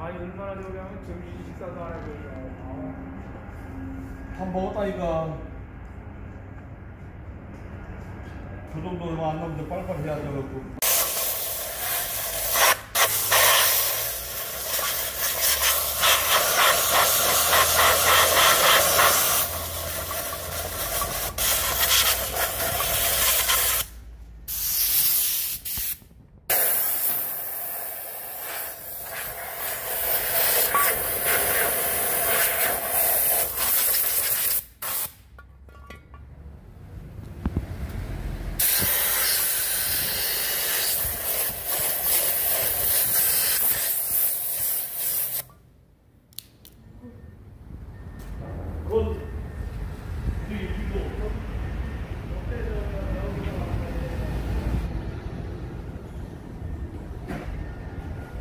아 얼마나 저기 하면 점심 식사도 안 하고 밥 먹었다 이가 저 정도 얼마 안 남는데 빨리빨리 해야 돼갖고